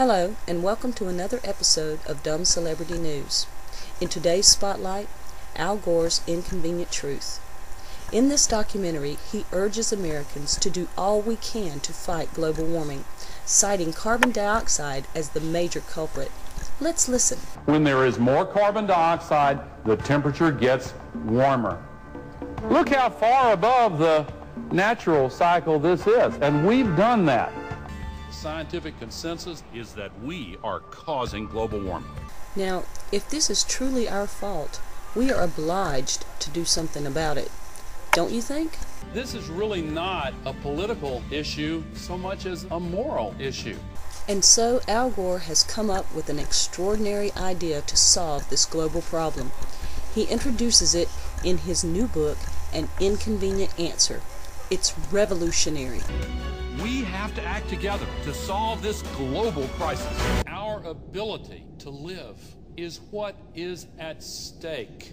Hello, and welcome to another episode of Dumb Celebrity News. In today's spotlight, Al Gore's Inconvenient Truth. In this documentary, he urges Americans to do all we can to fight global warming, citing carbon dioxide as the major culprit. Let's listen. When there is more carbon dioxide, the temperature gets warmer. Look how far above the natural cycle this is, and we've done that. The scientific consensus is that we are causing global warming. Now, if this is truly our fault, we are obliged to do something about it. Don't you think? This is really not a political issue so much as a moral issue. And so Al Gore has come up with an extraordinary idea to solve this global problem. He introduces it in his new book, An Inconvenient Answer. It's revolutionary. We have to act together to solve this global crisis. Our ability to live is what is at stake.